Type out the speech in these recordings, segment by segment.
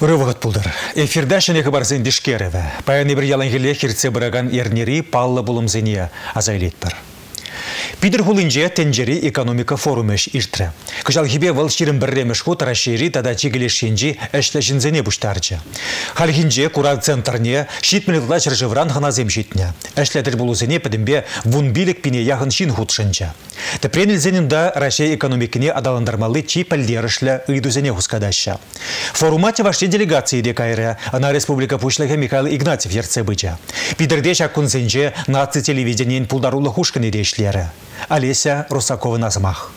Рывығыт бұлдыр. Эфирда шынекі барзын дешкереві. Паяны бір ялангеле хирце бұраган ернері паллы бұлымзыне азайлет бір. Питер хулинже тенджери экономика форумеш иртре. Кыжал хибе вал ширин бірремеш хут рашири тада чигелешенжи эшлешінзене буштарчы. Халхинже кура центрне шит минутла чыржывран ханазем житне. Эшлетір булузене пәдімбе вун билік пине яғын шин хутшынча. Тепренілзенін да Россия экономикіне адаландармалы чи пәлдерішлі ыйдузене хускадаща. Форумате ваши делегации де кайры, ана республика пушлығы Михаил Игнатьев ерце быча. Питерде шаккунзенже наци телевидениен пулдарулы хушканы премьеры. Олеся Русакова-Назмах.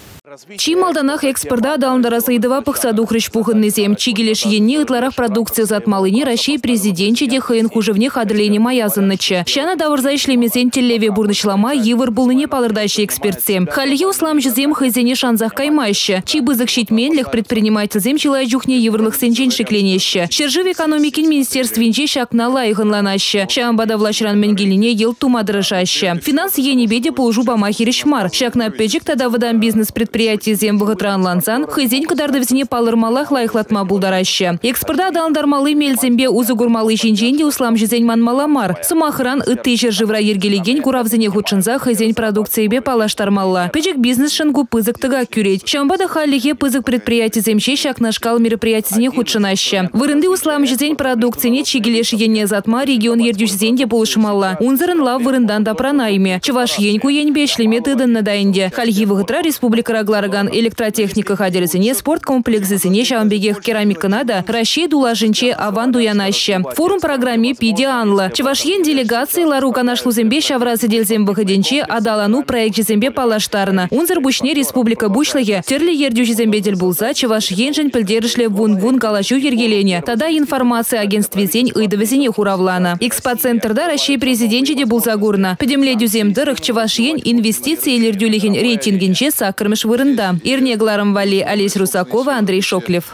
Чималданах экспорда даундар Саидова пахсадух речпуханнызем. Чигелеш енни ытларах продукция зат малыни Рашей президентчеде хыйын хужевне хадрлени маязыннычы. Шана давырза ишлемезен теллеве бурнычлама йывыр булныне палырдайшы экспертсем. Хальхи услам жызем хызене шанзах каймайшы. Чи бызык щитменлях предпринимательзем чилай жухне йывырлых сенчен шикленещы. Шержив экономикин министерствинче шакна лайыгынланашы. Шамбада влачран менгелине ел тума тумадырышашы. Финанс енебеде полужуба махириш мар. Шакна печек тогда выдан бизнес предприниматель предприятиезем бұғытранлансан, хызен кыдардывзіне палырмалах лайықлатма бұлдарашы. Экспорта адалындармалы мелзембе uzы гурмалы жинженде услам жезен манмаламар. Сымахыран ытты жыржывра ергелеген куравзіне худшынза хызен продукциябе палаштармалла. Печек бизнес шынгу пызык тыга күрет. Шамбада халлиге пызык предприятиеземше шакнашкал мероприятиезіне худшынашы. Вырынды услам жезен продукцияне чигелеш енне затма регион ердюшзенде болышымалла. Унзырын лав вырындан да пранайме. Чываш еньку енбе шлеме тыдын надайынде. Хальги вғытра республика Глараган электротехника хаделесіне спорт комплексісіне шамбегех керамикына да Рашид дулажынче аван дуянашы. Форум программе пиде анлы. Чывашен делегациялар уканашлузембе шавразы делзем выходенче адалану проект жезембе палаштарына. Унзыр бушне республика бушлығы терлі ердю жезембе дел булза Чывашен жын пілдерішле вун-вун галачу ергелене. Тада информация агентствезен ыдывезене хуравлана. Экспоцентрда Россия президентче де булза гурна. Педемле дюзем дырых Чывашен инвестиции лердюлеген рейтингенче сакырмыш Вырында. Ирне Гларам Вали, Олесь Русакова, Андрей Шоклев.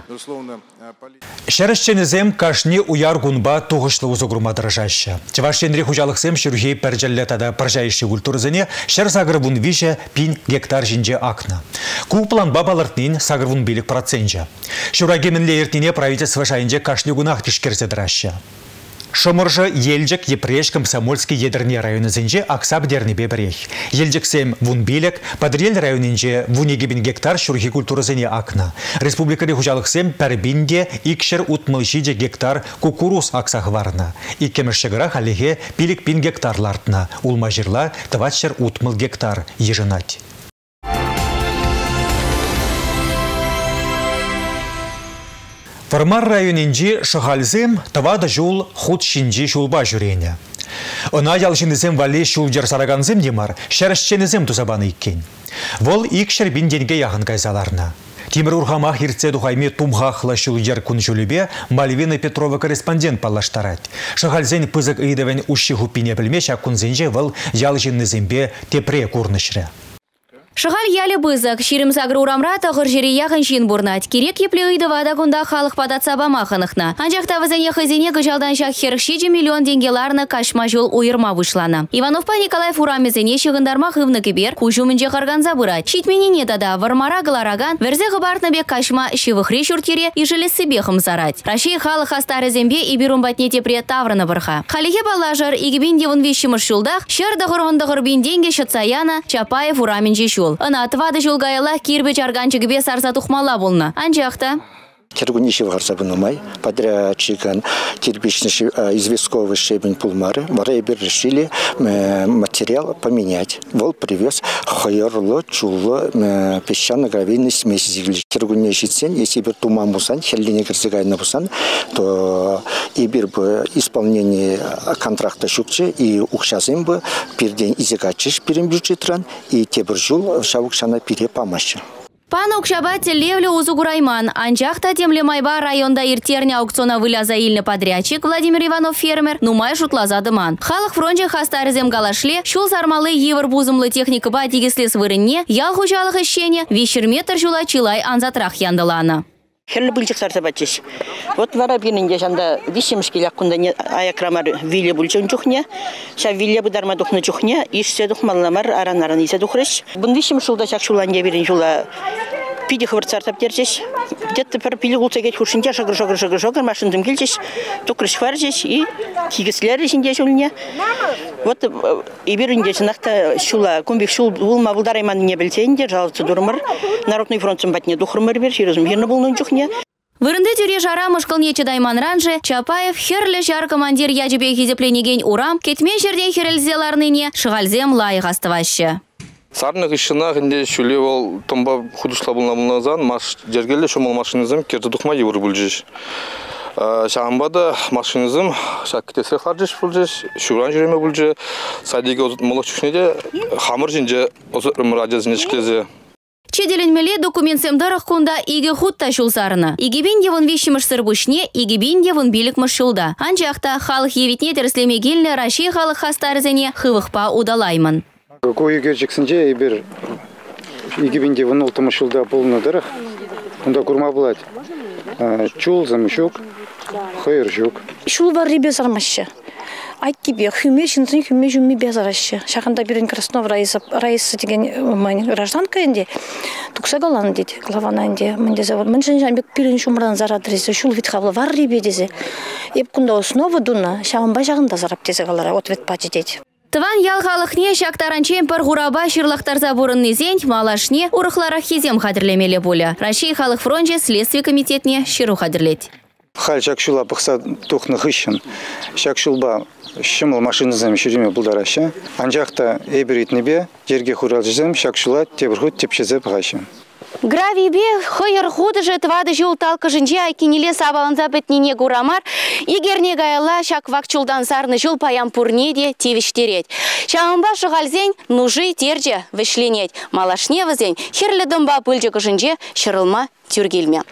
Шәрішченізем кашни уяр гунба туғышлы узугрума дыржаща. Чевашенри хужалықсем шүргей пәржәллетада піржайші культурызыне шәр сагырбун виже пин гектар жинже акна. Куплан бабалыртнин сагырбун билік процентжа. Шурагемінле ертіне правительство шайынже кашни гунах тишкерзе дыраща. Шымыржы елжік епреш комсомольский едірне районы зінже аксап дернебе бірех. Елжіксем вунбилек, падрел районынже вунегебін гектар шурхи культурызыне акна. Республикады хужалықсем пәрбинде икшер утмылшиде гектар кукуруз аксах варна. Иккемішшігіра халеге пилік пин гектарлартна. Улма жирла тыватшер утмыл гектар ежынать. Вармар районинжи шахалзем тавада жул худ шинжи шулба жүрене. Она ялшинызем вале шулжар сараганзем демар, шәрішченізем тузабаны иккен. Вол ик шәрбин денге яғын кайзаларна. Тимир Урхама хирце духайме тумхахла шулжар күн жүлібе Мальвина Петрова корреспондент палаштарат. Шахалзен пызык ыйдывен уши хупине білмеш акунзенже вол ялшинызембе тепре курнышры. Шығал ялі бызық, шерім сағыр урамра тағыр жері яғын жин бұрнат. Керек еплі ұйды вада күнда халық падатса бамақынықна. Анжақта вазане хызене гыжалдан шақ херікшеде миллион денгеларны кашма жол уйырма вышланы. Ивановпа Николай Фурамезене шығындарма хывны кебер, күжумінже қарған забырат. Шитменене дада вармара гылараган, верзе ғыбартны бек кашма шивықри шүртере ежілі сібехым зарать. Раши халық астары зембе иберум батне тепре тавраны бұрға. Халихе балажар, игібен девін вешіміш жылдақ, шыр дағыр денге шытсаяна, Чапаев Ураменже жол. Ына твады жол гайла кирбе жарганчыгыбе сарса тухмала болна. Анжақта. Киргуниши варса бунумай, подрядчикан кирпичный известковый щебень пулмары, варейбер решили материал поменять. Вол привез хайорло, чуло, песчано-гравийный смесь зигли. Киргуниши цен, если бир туман бусан, хеллине кирсигайна бусан, то и бир бы исполнение контракта шукче и укшазым бы пирден изигачыш пирим бюджетран и тебір жул шавукшана пире помощи. Пан Укшабат левле узугурайман. Анжахта темле майба районда иртерне аукциона выляза подрядчик Владимир Иванов фермер, нумай шутлаза дыман. Халық фронже хастарызем галашле, шул сармалы евр бузымлы техника ба дегеслес вырынне, ял хужалық ищене, вешерметр жула чилай анзатрах яндыланы. Херлі бүлчік сарса бачеш. Вот вара бирнинде жанда вишемш кунда не аякрамар виле бүлчен чухне. Ша виле бударма духны чухне, ишсе духмалламар аран аран исе духреш. Бун вишем шулда шак шуланге бирин шула пиди хварцартап держись. Где-то пер пили гулца гет хушинде шагыр шагыр шагыр шагыр машиндым келжись. Тукрыш хваржись и кигеслер ишинде шулне. Вот и биринде сынакта шула кумбик шул булма булдарайман не билсенде жалцы дурмыр. Народный фронтын батне духрмыр бер ширизм хирны булнын чухне. Вырынды тюре жара мышкылнече дайман ранже, Чапаев херлі жар командир яжебе хизепленеген урам, кетме жерде херелзеларныне шыгалзем лайық астывашы. Сарных ишина хинде шуле ол томба худушла булна булназан маш жергеле шомол машинизм керді духма евр бүлжиш. Шамбада машинизм шаккетесе харжиш бүлжиш, шуран жүреме бүлжи, садиге молок чүшнеде хамыр жинже осы мыражазыне шиклезе. Чеделенмеле документсемдарах кунда иге хутта шулсарына. Игебин девон вещимыш сырбушне, игебин девон билік шулда. Анжақта халық евитне терслемегелі Раши халық хастарзене хывықпа удалаймын. Какой егерчексінде ебір игебин девон ултымы шулда болынадырық. Онда курма булат. Чул замышук, хайыр жук. Шул бар ребе сармашы. Айт тебе, хүме шинзин хүме жүмме безарашы. Шақында бірін Краснов Раиса, деген мань гражданка енді. Тукса галан дейді, главана енді. Менде завод. Мен шын жамбек бірін шумрадан зарад ресе. Шул вит хавла var ребе дезе. Еп күнда основа дуна, шағынба жағында зарап дезе галара, ответ пати дейді. Тыван ял халықне шақтаранчен пір ғураба шырлақтарза бұрынны зень малашне урықлара хизем қадірлемелі болы. Раши халық фронже следствие комитетне шыру қадірлет. Хал шакшула пықса тухны хыщын. Шакшулба шымыл машинызым шүреме бұлдарашы. Анжақта эбіритнебе жерге хуралжызым шакшула тебірхут тепшезе пығашы. Гравибе хыйыр худы же твады жол талкы жынже айкенеле сабаланза бітнене гурамар, егерне гайла шак вакчулдан сарны жол паян пурнеде тевиштерет. Шағынба шығалзен нужы терже вишленет. Малашне візен херлі дымба пылжы жынже шырылма тюргелме.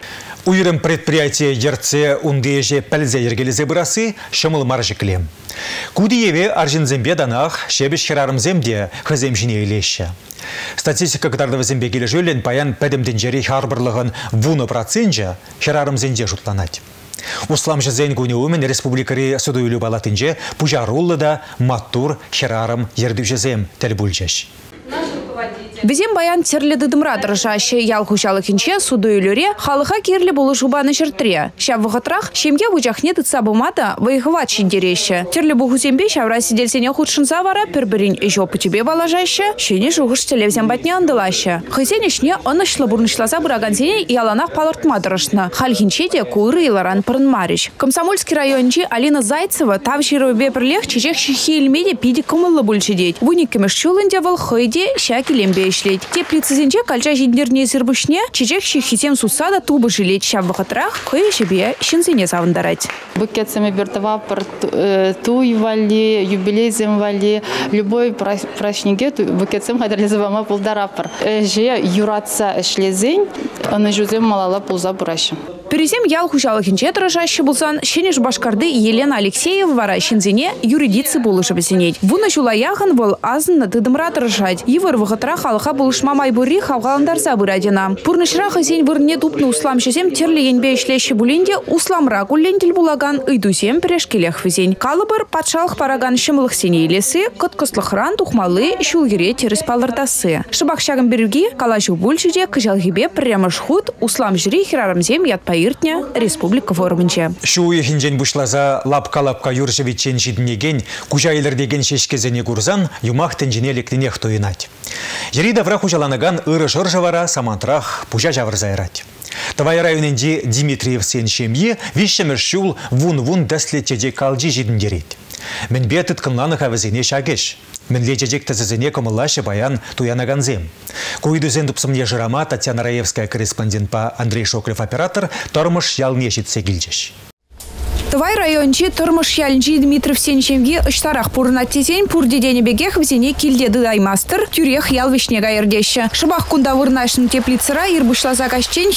Уйрым предприятие ерце ундеже пәлзе ергелезе бұрасы шымыл маржықле. Кудиеве аржинзембе данақ шебіш херарымземде хыземжіне елеші. Статистика кытарды візембе келі жөлен паян пәдімден жері харбырлығын вуны процентже херарымзенде жұтланады. Услам жызен күні өмен республикари судуйлі балатынже пужарулы да маттур херарым ерді жызем тәл бүлжеш. Бізен баян терлі дыдымрадыр жашы ял хұшалықынче суды үйлере халыға керлі болу жубаны жыртыре. Шав вғытрақ шемге вұжақне дытса бұмада вайғыват шиндереші. Терлі бұғызембе шавра сиделсене худшынса вара пір-бірін жопы тебе бала жайшы, шене жуғыш телевзен батне андылашы. Хызен ішне онышлы бұрнышласа бұраган сене яланақ палыртмадырышны. Халхинче де куыры иларан пырын мариш. Комсомольский райончи Алина Зайцева тав жирове бірлех чечек шихи илмеде пиди кымылы бүлчедет. Вуник кемеш чулынде выл хыйде шакелембе ишлет. Теплицызенче кальча жиндерне зірбушне чечек шихитем сусада тубы жилет шаббахатрах кой шебе шинзене савындарать. Букетсами бертова туй вали, юбилейзем вали, любой празднике букетсем хадарлизывама пулдарапар. Же юратса эшлезень, аны жузем малала пулза бурашым. Перезем ял хужалыхинче тұрышашы болсан, шенеш башкарды Елена Алексеева вара шинзене юридицы болышы бізенет. Вуна жулаяғын бұл азынны тыдымра тұрышад. Евір вғытыра халыға болышма майбурри хавғаландарса бұрадина. Пурнышыра хызен вырне тупны услам шезем терлі енбе ішлеші бүленде усламра күллентіл булаган ыйдусем пірешкелех візен. Калыбыр патшалық параган шымылық сене елесі, кыткыслықран тухмалы шулгере теріс палырдасы. Шыбақ шағын беруге калашу бүлшіде кыжалгебе прямыш худ услам жири хирарымзем ятпай Иртня республика форумынче. Шу ехинжен бушлаза лапка-лапка юржевичен жиднеген, кужайлар деген шешкезене курзан, юмах тенжене лекленех тойынать. Ери давра хужаланаган ыры жоржавара самантрах пужа жавырзайрать. Тавай районенде Дмитриев сен шемье вишемір шул вун-вун дәслетеде калжи. Мен бет ыткынланы хавызене шагеш. Мен лечежек тәзізіне комылашы баян туянаганзем. Куйдузен дұпсымне жырама Татьяна Раевская корреспондент па Андрей Шоклев оператор тормыш ялнешет сегілжеш. Тывай райончи тұрмыш ялінчи Дмитров сеншемге ұштарақ пұрына тезен пұрдедені бегех візене келде дыдаймастыр тюрех ял вишне гайырдеші. Шыбақ күнда вырнашын теплицыра ирбушлаза кашчен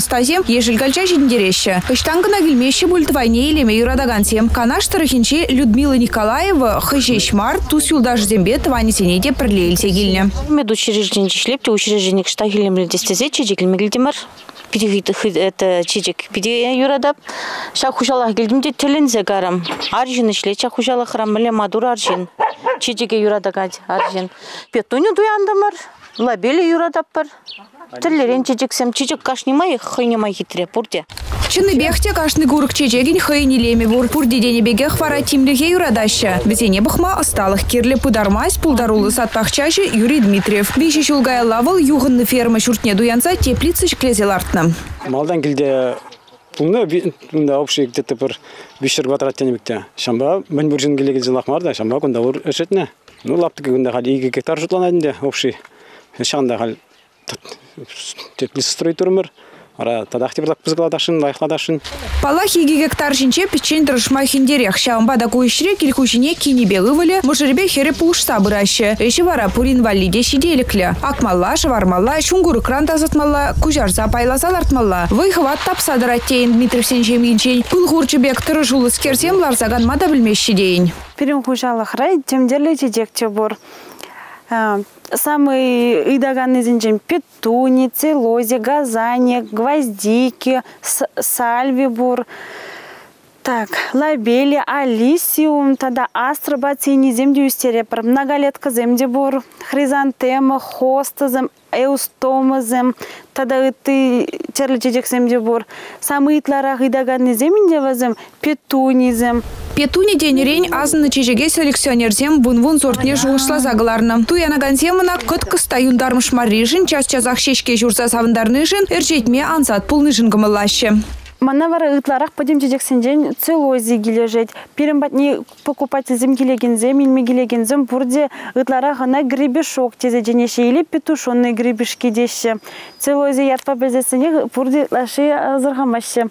стазем ежілгальча жіндереші. Кыштангына келмеші бүлтвайне елеме юрадагансем. Канаш тұрыхинчи Людмила Николаева хыжеш мар тус юлдаш зембе твани сенеде пірлейлсе келіне. Шлепте учреждение кышта келемлі дестезе Пидегиті это чечек пиде юрадап. Шак хушалах келдімде телензе гарам. Аржин ішле чак хушалах рамыле мадур аржин. Чечеге юрадагать аржин. Петуне дуяндамар. Лабели юрадаппар. Тірлерен чечексем, чечек кашнимай, хайнемай хитре, пурте. Чыны бехте кашны гурк чечегин хыйни леме бур. Пурди дене беге хвара тимлюге юрадаща. Бізене бұхма осталых кирле пудармась пулдарулы сатпахчачы Юрий Дмитриев. Биші шулгая лавыл юғынны ферма шуртне дуянца теплицы шклезелартны. Малдан келде Пулна бунда общий где-то бір бишер квадрат тенемекте. Шамба мен бір жын келеген жылақ марда, шамба күнда ур өшетне. Ну лапты күнда хал 2 гектар жұтланады де общий. Шанда хал теплицы строй турмыр. Ара тадахти бірлак бізгіладашын, лайықладашын. Пала хиги гектар жинче печень дырышма хиндерех. Шаумба да куишре килькушине кинебе ывылы, мужербе хере пушса быраще. Эші вара пурин валиде шиделіклі. Акмалла, шавармалла, шунгуры кран тазатмалла, кужарса пайласа лартмалла. Выхват тапса дыраттейін Дмитрий Сенжемгенчен. Пыл хурчыбек тыры жулы скерсем ларзаган мада білмешші дейін. Перем хужалық рай, темдерлі жедекте бұр. А, самые ыйдаганный зинчен петуни целозе газане гвоздики сальвибур. Так, лабели, алисиум, тогда астробацини, земде юстерепр, многолетка земде бур, хризантема, хостазем, эустомазем, тогда это терличек земде бур. Самый итларах идаганный земде вазем, петунизем. Петуни денерень азын чежеге селекционерзем бун-вун сортне жуышла загаларны. Туянаган земына кыт кыста юндармыш марижин, час-часах шешке журса савындарнышын, эржетме ансат пулнышын гымылашы. Мана вара ытларах пойдем жедексенден целози гилежет. Пирим батни покупать зем гилегензем, илме гилегензем, бурде ытларах ана гребешок тезе денеше или петушонный гребешки деше. Целози ятпа безесене бурде лаши азырхамаще.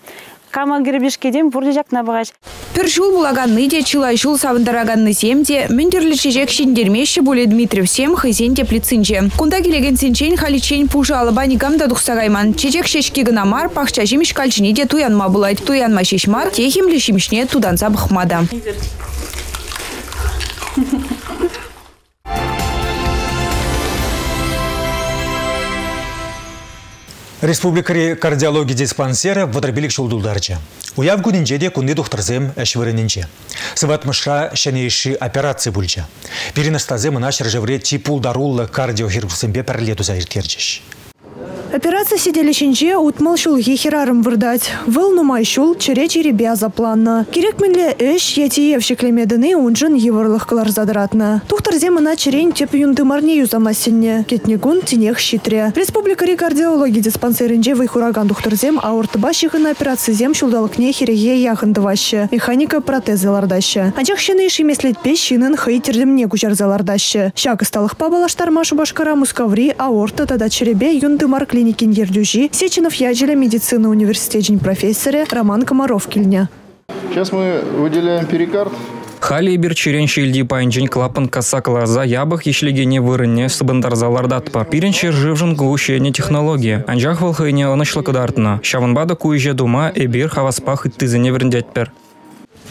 Кама гребешкеден бурде жакна багаш. Пір жул булаганны де, чылай жул савындараганны земде, міндерлі чежек шиндермеші боле Дмитрий сем хызен теплицинче. Кунда келеген сенчен халичен пужы алыба нигамда дұқсағайман. Чежек шешкі гына мар, пақча жемеш калчыне де туянма булайт. Туянма шешмар, техим лешімішне туданса бұқмада. Республикари кардиология диспансері вадырбилік шулдулдарчы. Уяв күнінже де күнде доқтырзем әшвірінінже. Сыватмышра шәнейші операция бүлчі. Перинастазе мына шыржевре типулдарулы кардиохирургсембе пәрлету зайыркерчіш. Операция сиделешінже утмал шулги херарым вырдать. Выл нумай шул чере черебе азапланна. Керек мінле эш етиев шеклемедіні унжын еварлық кылар задыратны. Тухтар земына черен теп юнды марне юзамасенне. Кетнегун тинех щитре. Республика кардиология диспансерінже вайхураган тухтарзем аортыба шиғын операция зем шулдалықне хереге яғындываще. Механика протезалардаще. Анчақ шыны иші меслетпе шинын хейтердімне кучарзалардаще. Шак сталық пабалаштарма шубашкара мускаври аорта тада черебе юнды марк клиникин Ньердюжи Сеченов Яджеля, медицина университетень профессоре Роман Комаров Кильня. Сейчас мы выделяем перикард, Халибер черенші илди пайынжин клапан касакларза ябық ешлегене вырынне сыбындарзалардатпа. Пиренші живжын глушене технология. Анжақ вылхыне онышлы кыдартына. Шаванбада куйже дума эбир хаваспа хыттызыне віріндетпер.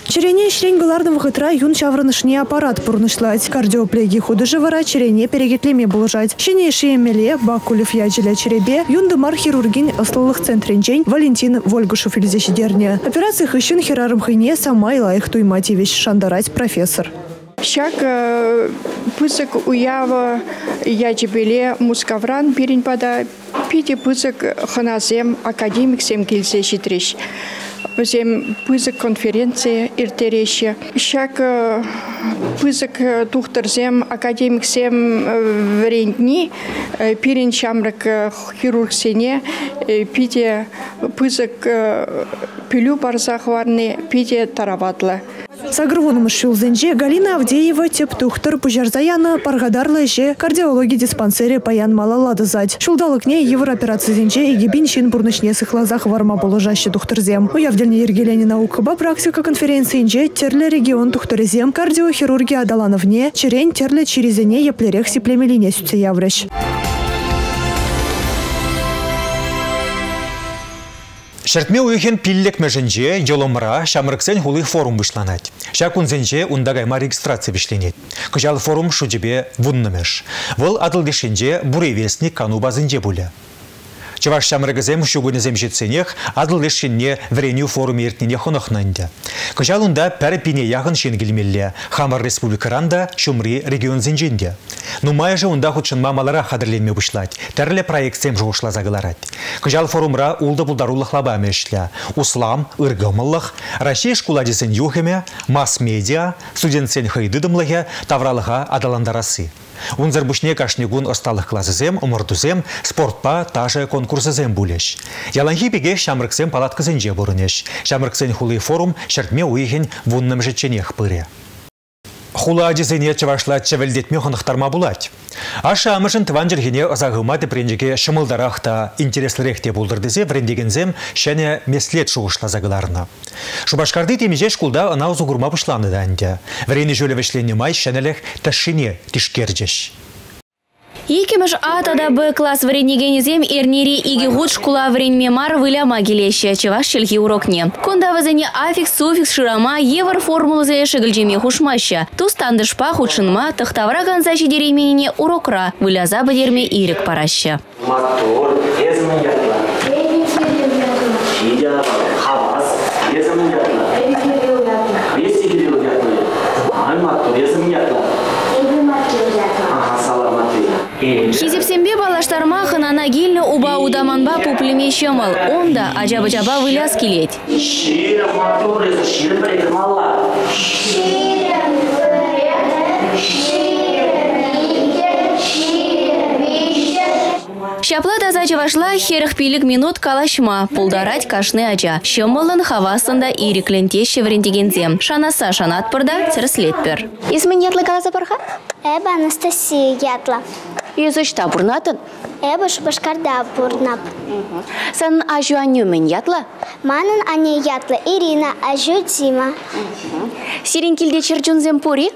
Черене шлень галардым хытра юн чаврынышне аппарат пурнышлать. Кардиоплеги худыжы вара черене перегетлеме булжать. Щене шиемеле Бакулев яджеля черебе юндымар хирургин ыстылых центренчен Валентин Вольгушев илзешидерне. Операция хыщын херарым хыне самай лайық туймативеш шандарать профессор. Шак пысык уява яджебеле мускавран пиринпада пите пысык ханазем академик сем келсе шитреш. Өзем пызык конференция иртереше. Шак пызык тухтарзем академиксем врендни пирин шамрак хирургсене пите пызык пилю барзахварны пите тараватлы. Сагрвоным шулзенже Галина Авдеева теп тухтар пужарзаяна паргадарлы же кардиология диспансере паян малалады зать. Шулдалыкне еврооперация зенже егебин шин бурнышне сыхлазах варма положаще. Уявдельне ергелени наукаба практика конференциинже терле регион тухтарзем кардиохирургия адалановне черен терле черезене еплерех сиплемелине сүтсе яврыш. Шертме уйхен пиллек меженже жоломра шамрыксен хулы форум вышланать. Шакунзенже ундагайма регистрация бишленет. Кыжал форум шудебе вуннымеш. Вол адылдешенже буревестник кану базынже буля. Чаваш шамрыгызем шугунызем жетсенех адылышынне вреню форум ертнене хонохнанды. Кыжалында пәрі пине яғын шенгілмелле Хамар республикаранда шумри регион зенженде. Нумай же унда худшын мамалара хадырленме бұшлать. Тәрлі проектсем жоғышла загыларат. Кыжал форумра улды бұлдарулық лаба мешлі. Услам, ыргымылық, Россия шкуладесен юхеме, масс-медиа, студентсен хайдыдымлығы, тавралыға адаландарасы. Унзар бушне кашнигун осталых классызем, умыртузем, спортпа таже конкурсызем булеш. Яланхи беге шамрыксем палаткызенже бурынеш. Шамрыксен хулы форум шартме уйхен вунным жеченех пыре. Хула адизене чавашла чавелдетме хонықтарма булать. Аша амышын тыван жергене ызағыма депренжеге шымылдарақта интересліректе болдырдызе врендегензем шәне меслет шуғышла загыларына. Шубашкарды темеже шкулда ына ұзығырма бұшланы да әнде. Врені жөлі вешлене май шәнелек тәшіне тишкерджеш. Икемеш атада Б класс вренегенезем эрнери иги гуд шкула вренмемар выляма келеше чеваш челхи урокне. Конда вазене аффикс, суффикс, ширама, евр формулазе шыгылжеме хушмаща. Ту стандышпа худшынма тахтавра ганза жидеременіне урокра выляза бадерме ирек параща. Саламаты. Хизипсембе балаштарма хынана гильны уба удаманба пуплеме шымыл. Онда келет. Мотор, еза, шира, придымала. Шапла таза чавашла херых пилік минут калашма, пулдарать кашны ажа. Шымылын хавасында ирекленте шеврендегензем. Шанаса шанат пырда церслетпер. Исмін ятлы қаласа барха? Эба Анастасия ятла. Юзышта бурнатын? Эба Шубашкарда бурнап. Сан ажу анюмен ятла? Манын ане ятла Ирина, ажу Дима. Сирен килде черджунзем пури?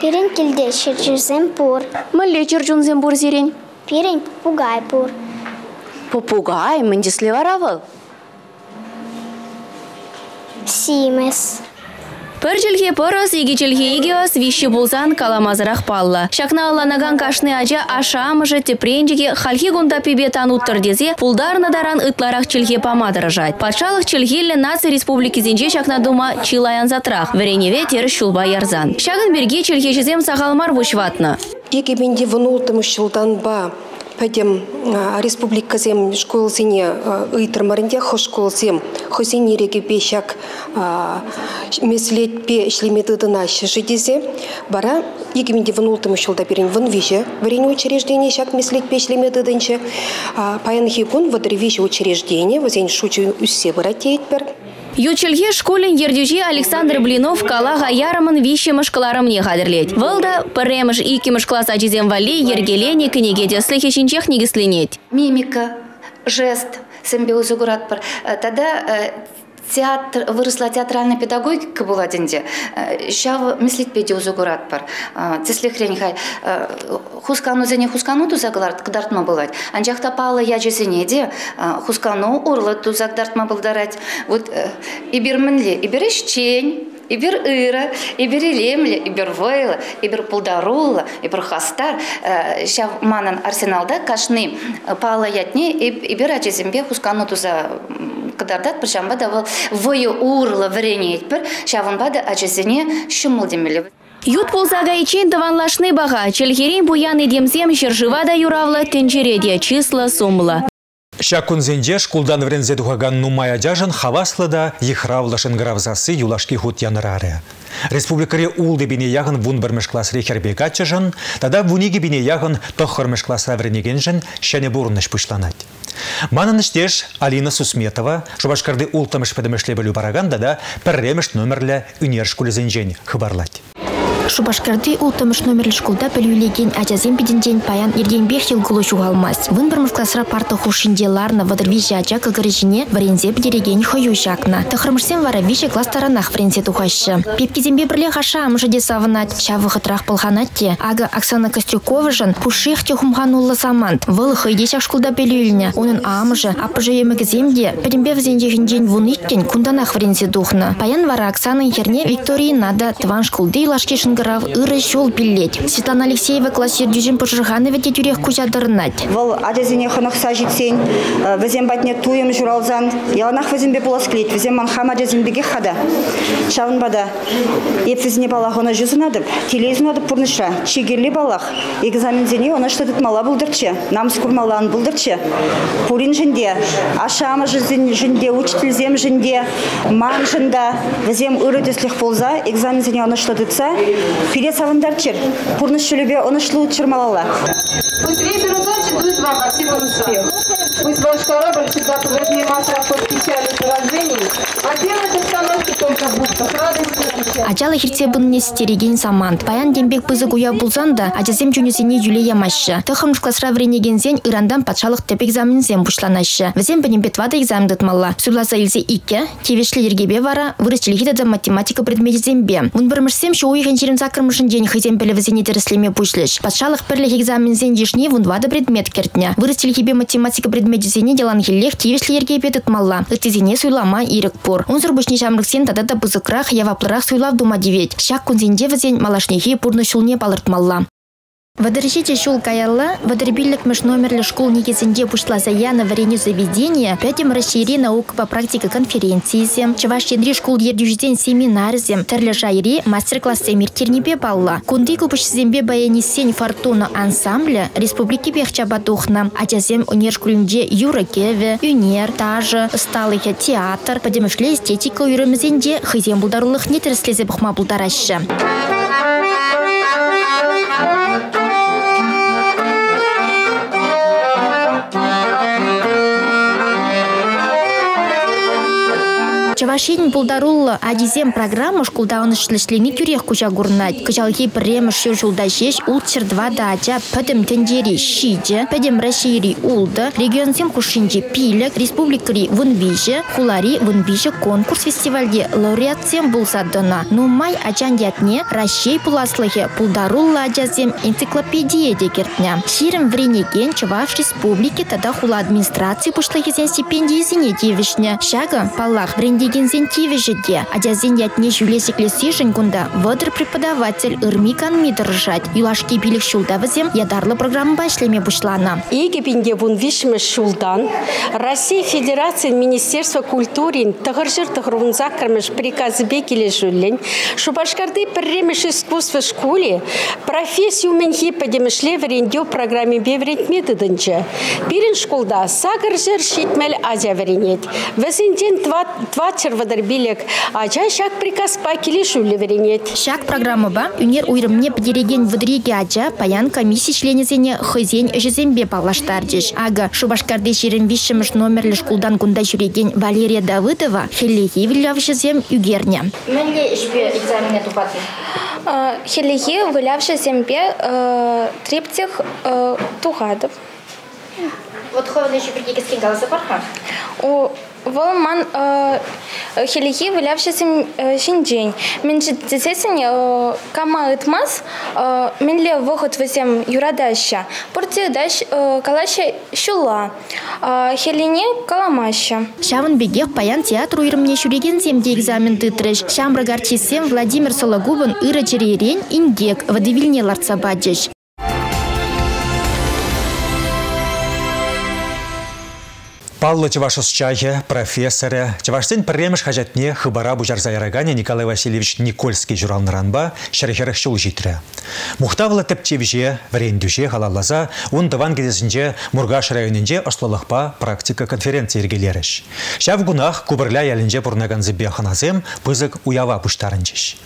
Пирен килде шерчузем пур. Мылле черджунзем бур зирен? Пирен пугай пур. Попугай, мындесле варавыл? Симес. Пір жылге пырыс, игі жылге игеос, виші болзан каламазырақ палла. Шакна алланаган кашны ажа ашамыжы тепренжеге халхи гунда пибетан уттырдезе пулдарны даран ытларақ чилге памадырыжать. Патшалық чилгелі нация республики зенже шакна дума чилаян затрах. Вереневе теріс шулба ярзан. Шагын берге чилге жезем сағалмар вұнултым жылдан ба пәдем республикасем школсене ыйтырмарынде хо школсем хосен ереге бешак меслет пе шлеметыдына шишидезе бара егеменде жылда берен вон виже врене учреждение шак меслет пе шлеметыдынче паян хикун водыр виже учреждение возен шучу үссе баратеет бір Ючелге школен ердюжи Александр Блинов калага ярамын вище мышкаларымне қадірлет. Вылда піремыш икі мышклас ажизем вали ергелене кінеге слыхешінчех негісленет. Мимика, жест, узугурат бар. Тада театр выросла театральная педагогика была денде. Шав мислитпеде узугурат бар теслихрен хай. Хускану зене хускану тузаглар кдартма булать анжахта пала я жесене де. Хускану урлы тузагдартма булдарать вот ибир минле ибир ишчень Ибир ыра, ибир илемле, ибир войла, ибир пулдарула, ибир хастар. Шав манан арсеналда кашны пала ятне, ибир ачезембе хускану туза кадардат пыршамба да вол войы урла вренет бір шавынба да ачесене шумылдемелі. Ют ползага ичен таванлашны бага, челхерин буян едемзем жыржыва да юравла тенчередия числа сумла. Шакунзенде шкулдан врензе духаган нумай адяжын хаваслы да ехравлашын гравзасы юлашки хут янырары. Республикаре улды бине яғын вун бірміш класс рехербек ачыжын, тада вуниги бине яғын тоқырмыш класса вренегенжін шәне бурыныш пушланать. Манын іштеш Алина Сусметова, Шубашкарды ултымыш пәдімішле білу бараганда да пірреміш номерлі үнер шкулезенжен хыбарлать. Шубашкарды ултымыш номерлі шкулда білуілеген әжазен бедінден паян ергенбек елгулы жуғалмас. Вын бірміз классыра парты хушинде ларна вадырвижі ажа кагарыжіне варензе бідереген хойу жақна. Тықырмышсен вара виші класстаранақ варензе тухашы. Пепкезембе бірле хаша амыжы де савынат, шавы ғытрақ пылғанат те. Ага Оксана Костюкова жын пушех те хумғанулы самант. Вылы хойдешак шкулда білуіліне. Оның амыжы апыжы емігіземде пірімбе візенжегінден вуниттен кунданақ варензе духна. Паян вара Оксана ерне Виктория нада тван шкулды илашкешін грав ыры шул пиллет. Светлана Алексеева класс ердюжин пожирханове те тюрех кучадырнать. Вол адезине хынықса жетсен, візен батне туем журалзан, яланақ візен бе болас клейт, візен манхам беге хада. Шавынбада, еп візіне балақ оны жүзінадып, телезінадып пұрныша, чегерлі балақ, экзамензене оны штатыт мала бұлдырчы, намыс курмалан бұлдырчы. Пурин жінде, ашамы жінде, учителзем жінде, ман жында, візем ұры деслих болза, экзамензене оны штатытса, пиле савындарчыр, пұрныш шүлібе оны шлу чырмалала. Пусть ветер удачи дует вам, а всем успех. Пусть ваш корабль всегда плывет мимо островков печали и поражений, а делает остановки только в бухтах радости. Ачалы хирте бунне стереген самант. Паян дембек пызы гуя булзан да, ажазем жунюсене юле ямашы. Тахым шкласра вренегензен Ирандан патшалық теп экзамензен бушланашы. Візем бінен бетвада экзамен дытмалла. Сугласа илсе ике, кевешлі ергебе вара, вырычылихи да математика предметизембе. Мун бірмішсем шо уйген жерін закырмышын ден хызем білі візене дәріслеме пушлыш. Патшалық бірлік экзамензен дешне вунвада предмет кертня. Вырычылихи математика предметизене делан хиллех кевешлі ергебе дытмалла. Ыттезене суйлама ирік пор. Унзыр бушне шамрыксен тада да бузыкрах яваплырах суйлав дума девет. Шак кунзенде візен малашнехи пурны шулне палыртмалла. Водорожите шул каялла, водорбильник меж номерлі школ негізінде пушласа яна варене заведения, пятим расшири наука по практике конференции, чаваш ендри школ ердюжден семинарзем, терлі жайри мастер-класс семир тернебе балла. Кунды купыш зембе баянисен фортуна ансамбля республики бехчабатухна, атязем унер шкулінде юра кеве, юнер, тажы, сталыхе театр, подемышле эстетика үйрімізенде хызем бұлдарулық нетерслезе бұхма бұлдарашы. 8 Чавашин пулдарулла адизем программа шкулда он шлешлени тюрех куча гурнать. Качалхи премеш шо жулда шеш улчер два дача пәдім тендери шиде, пәдім расшири улда, регионсем кушинче пилек, республикари вунвиже, хулари вунвиже конкурс фестивальде лауреатсем булса дона. Ну май ачан ятне расшей пуласлыхе пулдарулла аджазем энциклопедия декертня. Ширим вренеген Чаваш республики тада хула администрации пушлыхезен стипендии зине девишня. Шага паллах вренде дегензен тивежеде. Адязен ятне жүлесекле сижен кунда вăдыр преподаватель ырмикан мидыржать. Юлашки билік шулдавызем ядарлы программа башлеме бушлана. Египенде вун вишме шулдан Россия Федерация Министерства культуры тығыржыр тығырун закармыш приказы бекеле жүллен. Шубашкарды пірремеш искусство школе профессию менхи подемешле варендеу программе беврент методынчы. Пирин школда сагыржыр шитмел азия варенет. Весенден два червадар билек, ача шак приказ пакели шулі веренет. Шак программа ба, үнер уйрымне підереген вдриге ача, паян комиссия членезене хызен жезембе палаштардеш. Ага, шубашкарды шерін вишіміш номерлі шкулдан кунда жүреген Валерия Давыдова, хеллехи виляв жезем үгерне. Менде ішпе экзамене тупаты? Хеллехи виляв жезембе триптих туғадып. Вот хойны еще біргегескен қаласы бар ха? Вол ман хелихи вылявшися шинджень. Мен десесін кама ытмас, мен ле выход весем юрадаща. Порти даш калаща шула. Хелине каламаща. Шавын бегех паян театр уйрымне шуреген земде экзамен тытрыш. Шамры гарчисем Владимир Сологубын ыры черерен индек вадывильне ларцабаджеш. Паллы Чевашос чайе, профессоры, Чеваштен премеш хажатне хыбара ярагане Николай Васильевич Никольский журналныран шәрхеріх шул житрі. Мухтавлы тәпчевже, варендюже халаллаза, он даван Мургаш районинже ослалықпа практика конференция ергелеріш. Шав гунах кубырля ханазем пызык уява пуштарынчеш.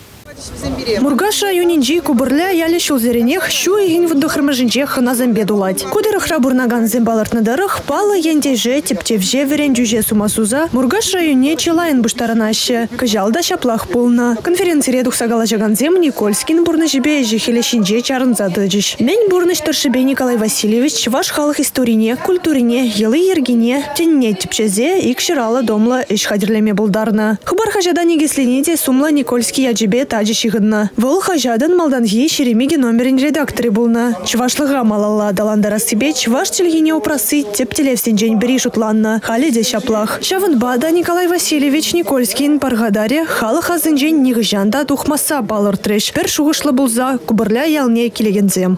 Мургаш районинжи кубырля яле шулзеренех шу игин вдохрмажинче хына зембе дулать. Кудырых рабурнаган зембалыртныдырых палы ендеже тепчевже верен жүже сумасуза Мургаш районе челайын буштаранаще. Кыжалда шаплах пулна. Конференция тухсагала жаган зем Никольскин бурны чарын задыжиш. Мен бурныш торшибе Николай Васильевич ваш халық историне, культурине, елы ергине, тенне тепчезе ик шыралы домлы иш хадирлеме булдарны. Хыбар хажада негесленеде сумла Никольский яджибе таджи хажы шигынна. Вол хажадан малданги шеремеги номерин редакторы булна. Чувашлыга малалла даландара себе чуваш телгине упрасы тептелевсен жень бери шутланна. Хали де шаплах. Шавын бада Николай Васильевич Никольскин паргадаре халы хазын жень нигыжанда тухмаса балыр треш. Пер шуғышлы булза кубырля ялне келегензем.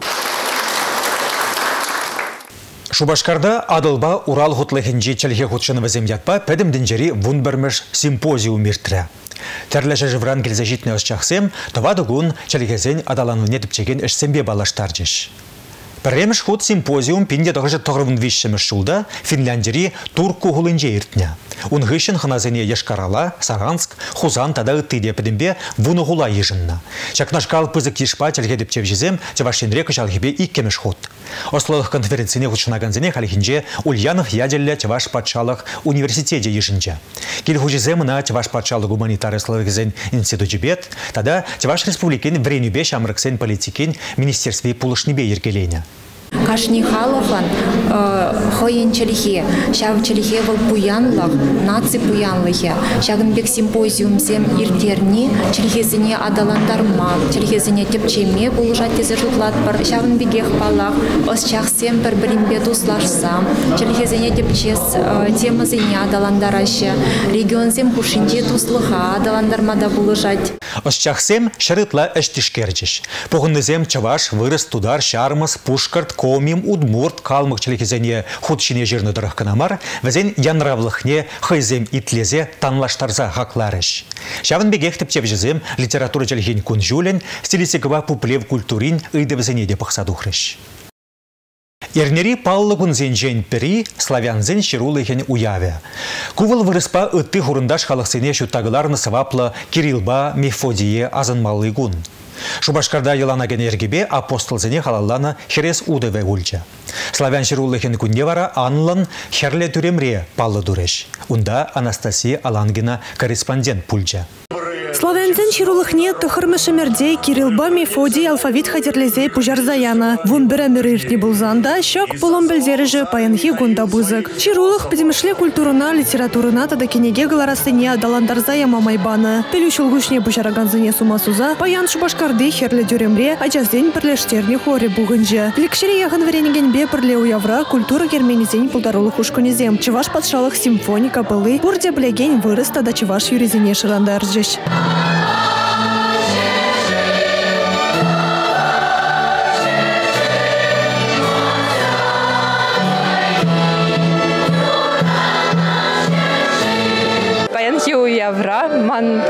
Шубашкарда адылба Урал хутлыхинжи чәлге хутшыны вазем ятпа пәдім дінжері вунбірміш симпозиум иртірі. Тәрләші жывран келзе житне ошчақсем, товады гун чәлгезен адалану нетіп ішсембе балаштар жеш. Пірреміш хут симпозиум пинде тоғыжы тоғырвын вишшіміш шулда Финляндери турку хулынже иртне. Унгышын хыназыне Ешкарала, Саранск, Хузан тада ытыде педембе вуны хула ежынна. Чакнашкал пызык ешпа телгедіп чевжізем, чевашенре кышалгебе иккемеш хут. Ослылық конференцияне худшынаганзыне халихинже Ульянов яделле чеваш патшалық университете ежінже. Кел хужиземына чеваш патшалық гуманитары славигзен институт бет, тада чеваш республикин вренюбе шамрыксен политикин министерстве пулышнебе ергелене. Кашни халахан хоен челихе, шав челихе вал пуянлах, наци пуянлахе. Шагынбек симпозиумсем иртерни, челихезіне адаландарма, челихезіне тепчеме булжат тезе жұтлат бар, шагынбегех палах, ос чахсем бір бірінбе туслашсам, челихезіне тепчес темазіне адаландарашы, регионсем хушинде туслыха адаландармада булжат. Ос чахсем шарытла эштишкерчиш. Погыннызем чаваш, вырыс, тудар, шармас, пушкарт, комим удмурт калмык челекезене худшине жерны дырых кынамар, вәзен янравлыхне хайзем итлезе танлаштарза хакларыш. Шавын бегех тепчевжезем литература челхин кунжулен, стилистикова пуплев культурин ыйды вәзене де пықсадухрыш. Ернери паллы күнзен жен пері славянзен шырулыхен уяве. Кувыл вырыспа ытты хурындаш халықсене шуттагыларны сываплы Кирилба Мефодие азынмалы гун. Шубашкарда елана генергебе апостолзене халалланы херес удыве ульча. Славян шырулыхен күнде вара анлан херле түремре паллы дуреш. Унда Анастасия Алангина корреспондент пульча. Славянзен чирулыхне тұхырмышы мерде Кирилба Мефодий алфавит хадерлезе пужарзаяна. Вун бірәмір иртне булзанда шок полом бәлзережі паянхи гунда бузык. Чирулых педемішле культурына, литературына тада кенеге галарасыне даландарзая мамайбаны. Пелюшілгушне пужараганзыне сумасуза паян шубашкарды херле дюремре ачазден бірлештерне хоре бугынжы. Лекшере яғын веренігенбе бірле уявра культура керменезен пулдарулы хушкунезем. Чываш патшалық симфоника былы, бурде білеген вырыс тада чываш юрезене шырандар жеш. явра ман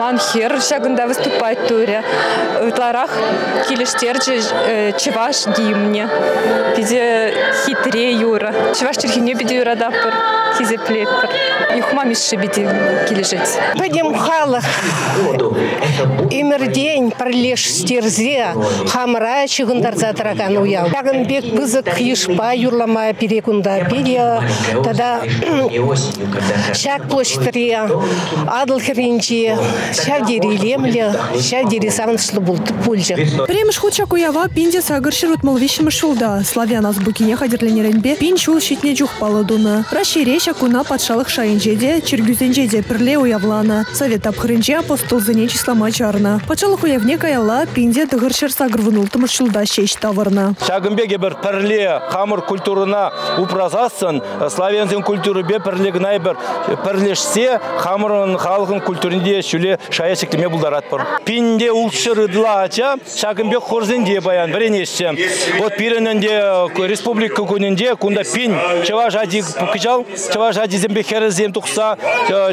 ман хер шагында выступать туре. Утларах килештер чеваш гимне. Биде хитре юра. Чеваш терхине биде юра даппыр кизеплетпір юхма мишші биде килежет пойдем халық имерден пірлеш стерзе. Хамра чығындар затраган уял. Ягынбек бызык юшпа юрлама перекунда пере тада шак площадьре адыл херинчи шавдери лемле шавдери сағынышлы болды пульжы Премеш худша куява пинде сагыр шырутмал вишімі шулда. Славян азбукине хадерленеренбе пин шул шитне жух паладуны. Рашире шакуна патшалық шайынжеде, чергюзенжеде пірле уявлана. Совет апхырынже апостол зене числама чарна. Патшалық уявне каяла пинде дығыршыр сагыр вынылтымы шулда шеш тавырна. Шагымбеге бір пірле хамыр культурына упразасын, славянзен культуры бе пірлегінай бір пірлешсе, хамырын халқын культурінде шүле шая шеклеме бұлдарат бар. Пинде улшырыдыла ача, шагымбек хорзенде баян біренешсе. Вот пиренінде республика күнінде кунда пин чава жади кычал, чава жади зембе херезем тұқса,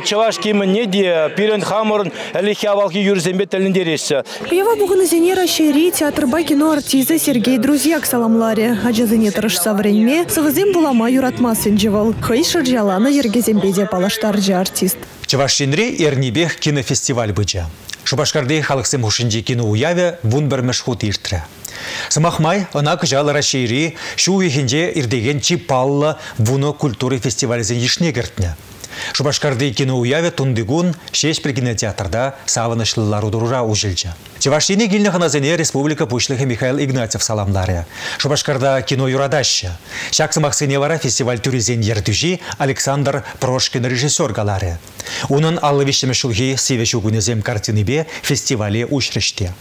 чаваш кеміне де пирен хамырын әліхе авалхи юрзембе тілінде решсе. Пьева буганы зенера шери театрба кино артизы Сергей Друзьяк саламларе. Аджазыне тұрышса вренме, сығызем булама юратмасын жевал. Хай шыржаланы ергезембеде палаштаржы артист. Чавашинре Эрнибех кинофестиваль быча. Шубашкарды халықсым хушинчи кино уяве вун бір мәшхут иртірі. Сымахмай, ына кыжалы Рашири, шу ихинже ирдеген чи палла вуно культуры фестивалізен ешне кертіне. Шубашкарды кино уяве тундыгун шеш бір кинотеатрда савынышлылар удурура ужылчы. Чеваштине гильны ханазене республика пучлыхы Михаил Игнатьев саламлары. Шубашкарда кино юрадаща. Шаксы мақсыне вара фестиваль туризен ердүжи Александр Прошкин режиссер галары. Унын аллы вишеме шулхи севешу гунезем картиныбе фестивале ушрыште.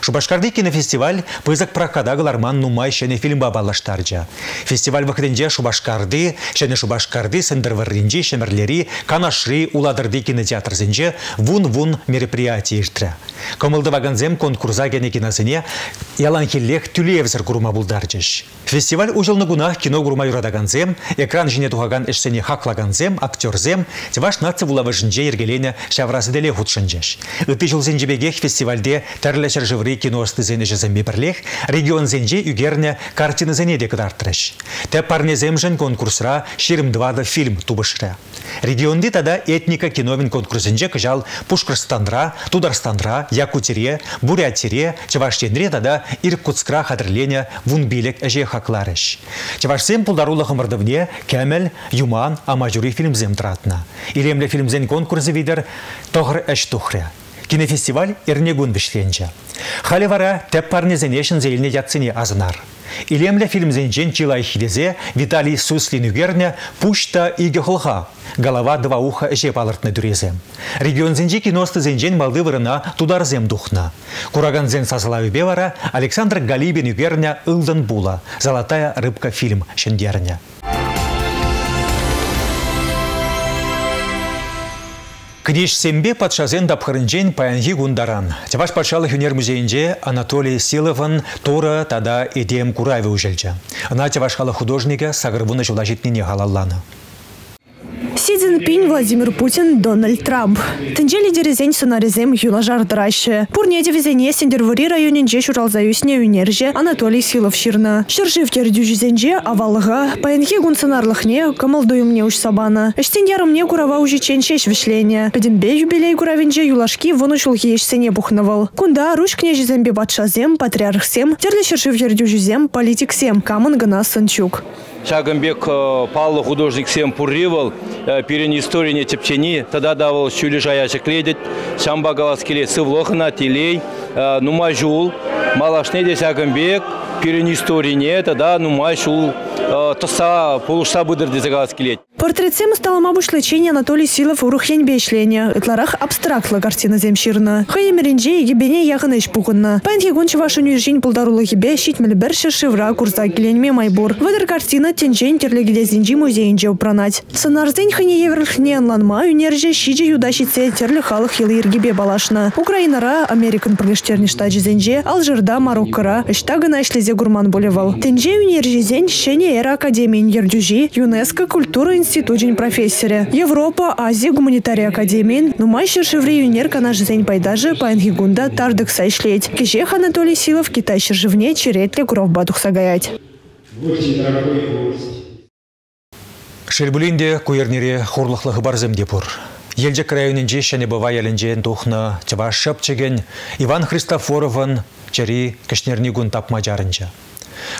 Шубашкарды кинофестиваль пызык прокадагыларман нумай шене фильмба балаштаржа. Фестиваль вақытынже Шубашкарды, шене Шубашкарды сындырварринжи шемерлери канашри уладырды кинотеатр зенже вун-вун мероприятие иштре. Комылды ваганзем конкурса гене киносыне ялан хиллех түлевзір курма булдаржыш. Фестиваль ужылны гунах кино курма юрадаганзем, экран жіне тухаган эшсене хаклаганзем, актерзем, теваш нация вулавышынже ергелене шаврасы деле худшынжеш. Ыты жыл зенжебегех фестивальде тәрләшер живри кино стызене жезембе бірлех, регион зенже үгерне картина зене де кыдартрыш. Тәп парнеземжен конкурсра ширим двада фильм тубышры. Регионды тада этника киновин конкурсынже кыжал Пушкарстандра, Тударстандра, Якутире, Бурятире, Чаваштенре тада Иркутскра хадырлене вунбилек әже хакларыш. Чавашсем пулдарулы хымырдывне кәмел, юман, амажури фильмзем тратна. Илемле фильмзен конкурсы видер тоғыр әш. Кинофестиваль Эрнегун вишленче. Халі вара тәп парнезенешін зейліне ятсыне азынар. Илемле фильмзенчен чилай хидезе Виталий Суслин үгерне пушта иге холха. Голова два уха эше палыртны дүрезе. Регион зенже киносты зенжен малды вырына тударзем духна. Кураган зен бевара Александр Галибин үгерне ылдын була. Золотая рыбка фильм шендерне. Книж сембе патшазен дапхырынжен паянхи гундаран. Чаваш патшалы хюнер музейінде Анатолий Силован Тора тада Эдем Кураве ужелчі. Ана чавашхалы художника сагырбуны жылажитнине халалланы. Си Цзиньпинь, Владимир Путин, Дональд Трамп. Тінже лидерезен сценаризем юла жардырашы. Пурне дивизене Сендервури районенже шуралзаюсне юнерже Анатолий Силов ширна. Шыржив тердюжизенже авалыға, гун сценарлыхне кымылдуюмне уж сабана. Эштен ярымне курава вишление. Кадимбе юбилей куравенже юлашки вон ушулхи ешсене бухнывал. Кунда руш княжизембе батшазем, патриархсем, шыржив тердюжизем, политиксем, камын гына сынчук. Шагымбек паллы художник всем пурривал, перен истории не тепчени, тогда давал щули жаячек ледет, шамба галаскеле сывлохна, телей, нумажул, малашне де Шагымбек, перен истории не, тогда нумашул, таса полушса быдыр де загаласкелет. Портретсем сталама бушлечение Анатолий Силов урухень бешление. Итларах абстрактла картина земширна. Хайемеринже егебене яғыныш пуғынна. Пәнхи гончы вашын южин пулдарулы хибе шитмелі бір шыршывра курса келенме майбур. Вадыр картина тенчен терлегіде зинжи музейінже упранать. Сценарзен хыне еверлхне анланма юнерже шиже юдашице терлі халық хилы ергебе балашна. Украинара, Американ пірлештерні штаджи зенже, Алжирда, Мароккара, іштагына ішлезе гурман болевал. Тенже юнержезен шене эра академиин ердюжи, ЮНЕСКО культура институтин профессоре. Европа, Азия гуманитария академиин, нумай шершеври юнер канаш зень пайдажы паингигунда тардык сайшлеть. Кешех Анатолий Силов Китай шержевне черетле куров бадух сагаять. Шербулинде куернере хурлыхлығы барзым депур. Елжек районинже шәне бава елінжен тухны чыва шыпчеген Иван Христофоровын чери кішнернигун тапма жарынжа.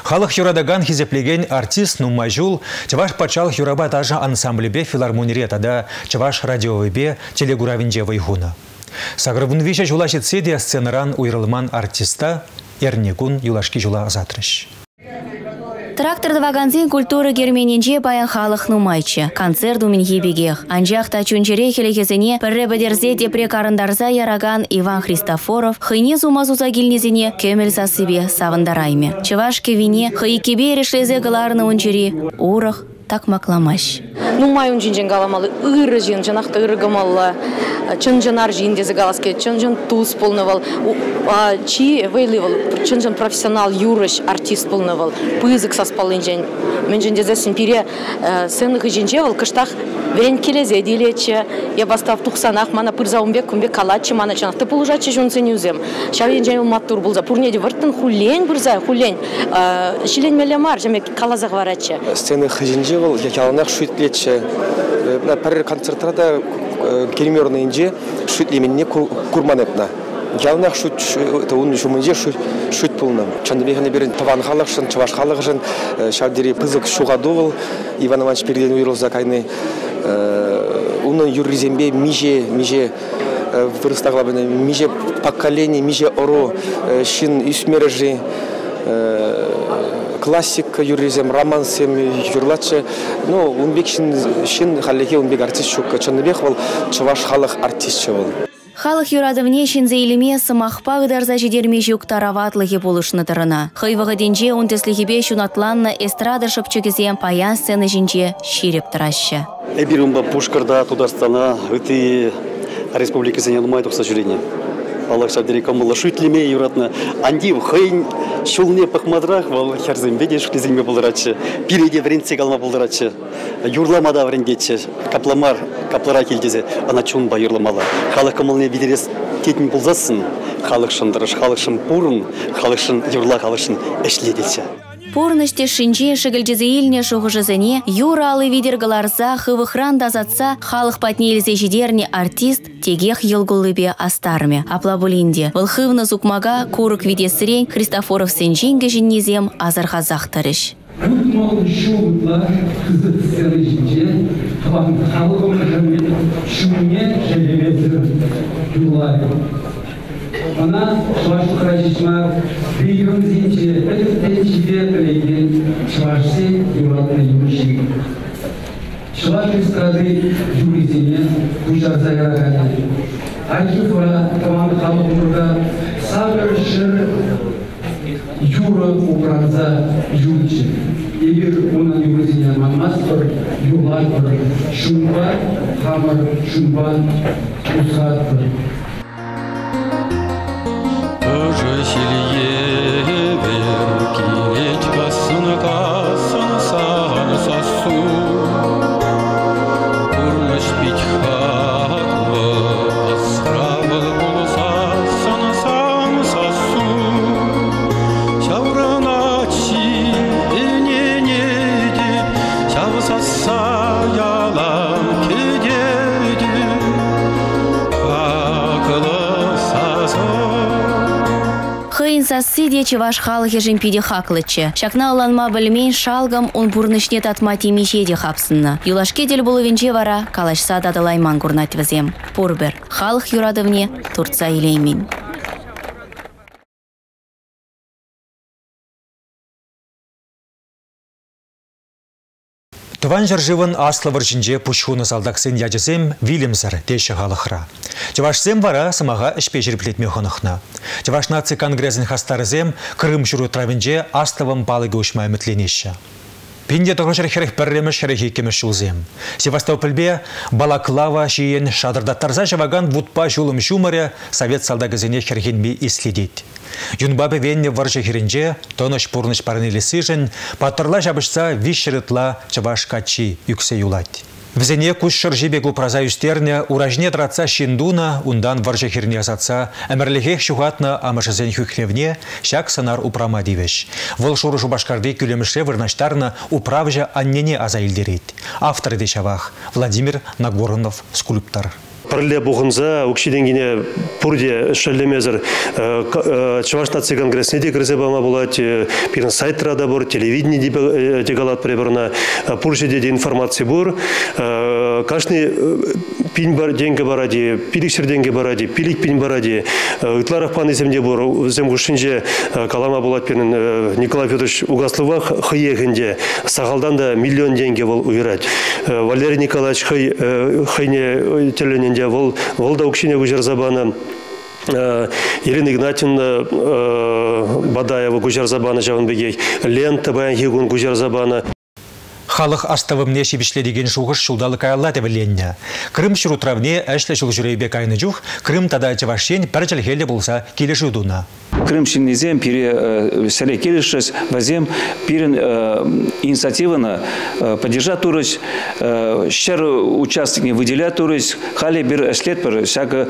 Халық юрадаган хизеплеген артист Нумайжул чаваш пачал юраба даже ансамблебе филармонире тада чаваш радиовебе телегуравинже вайхуна. Сагрыбун више жулашетсе де сценаран уйрылман артиста Эрнегун юлашки жула азатрыш. Тракторды ваганзин культура герменинже баян халық нумайчы. Концерт умен ебегех. Анжақта чунчере хелехезене пірре бідерзе депре яраган Иван Христофоров хыйне зумазуза гилнезене көмел сасыбе савындарайме. Чываш кевине хыйкебе ерешлезе гыларны унчери урах так макламаш. Нумай унжинжен галамалы ыры жин, жанақты ыры гамалла, чын жанар жин дезе галаске, чын жан туз полнывал, чи вейливал, чын жан профессионал юрыш артист полнывал, пызык саспалын жен. Мен жен дезесін пире сыны жинже вал кыштах верен келезе делече, я бастав тухсанах, мана пырза умбек, кумбек калачы, мана чанахты полужачы жон сен юзем. Шавен жен маттур булза, пурнеде выртын хулень бұрза, хулень, шилен мелемар, жеме калазақ варачы. Сцены хыжинже был, я кяланах шуйтлече, на пәрі концертрада келмерный инже шуйтлеменне курман этна. Ялнах шут это он еще мынже шут шут пулна. Чандыбехне берен таван халыкшын, чаваш халыкшын, шавдери пызык шугадовыл, Иван Иванович переден уйрылза кайны уны юризембе миже миже вырыстагла миже поколение миже оро шин үсмережи классик юризем романсем юрлачы ну унбек шин шин халлеге унбек артист шук чыныбек бол чуваш халық артистчы бол Халық юрадывне шинзе илеме сымақпа ыдарза жедерме жүк тараватлығы болышны тұрына. Хыйвығы денже он теслихибе шунатланны эстрада шыпчыгізем паян сцены жинже ширеп тұрашы. Эбирумба Пушкарда Тудастана, ыты республикасы не думает, к сожалению. Аллах шабдери камыла шутлеме юратна. Андив хыйн шулне пахмадрах вал херзембеде шутлеземе булдырачы. Пиреде вренце калма булдырачы. Юрламада врендече. Капламар каплара келдезе. Ана чун ба юрламала. Халық камылне бидерес тетін булзасын. Халық шындырыш, халық шын пурын, халық шын юрла, халық шын эшледече. Порныште шинче шыгылжызы илне шуғыжызыне, юралы видергаларса, хывыхран дазатса, халық патнелізе жидерне артист тегех елгулыбе астарме. Аплабулинде, вылхывны зукмага курык видесірен Христофоров сенженге жиннезем Она швашку храчишма бигрун зинче эдтен чибе калеген швашсе юратны юши. Шваш эстрады юризине кушарса ярагане. Айки фора тамам халық урга сабыр шыр юры упранза юрчи. Егер оны юризине бір юлар шумба, хамыр шумба, 西里。耶 де чеваш халығы жимпиде хаклычы. Шакна уланма білмен шалгам он бурнышне татма темеше де хапсынны. Юлашке дел болывенче вара калашса дадылайман курнат візем. Пурбер, халық юрадывне Турца илеймин. Тыван жыржывын аслы жинже пушхуны салдақсын яжызем Вильямсар теші халықра. Чывашсем вара сымаға ішпе жерплетме хонықна. Чываш наци конгрессін хастарызем Крым жүру травенже аслывым балығы ұшмай мүтленеші. Пинде тоғышыр херек пірреміш херек екеміш жылзем. Севастопольбе балаклава шиен шадырдаттарза жаваган вудпа жулым шумаре совет салдагызыне хергенме иследет. Юнбабы венне варжы херенже, тоныш пурныш парнелі сыжын, патырла жабышса чаваш качи юксе юлать. Візене күшшір жебегу праза үстерне уражне дратса шиндуна, ундан варжы херне асатса, әмірліге шуғатна амышызен хүхревне, шак санар упрама дивеш. Вол шуры жубашкарды күлеміше вырнаштарна управжа аннене аза илдерет. Авторы дешавах Владимир Нагорынов, скульптор. Пірле бұғынза өкшеденгене пұрде шәлемезір Чаваштатсы конгрессіне де кірзе бама болады, пирін сайтрада бұр, телевидение де галат пребірна, пұржеде де информация бұр. Кашны пин бар деньги баради, пиликшер деньги баради, пилик пин баради, ытларах пан земде бұр, зем ғушынже калама болады пирін Николай Федорович Угаслывах хыегінде, сағалдан да миллион деньги бол уйрать. Валерий Николаевич хыйне теленінде вол вол да укшине гужарзабана Ирина Игнатьевна Бадаева Гужарзабана Жаванбегей, Лента Баян Хигун Гужарзабана. Халық аставымне шебішледеген шуғыш шулдалы каялла дәвіленне. Крым шырутравне әшлі жыл жүрейбе кайны жүх, Крым тада чавашен пәр хелі болса келі жудуна. Крым шиннезем пире селе келішіс, вазем пирен инициативаны поддержать турыш, щер участникне выделять турыш, хали бир әшлет бір шағы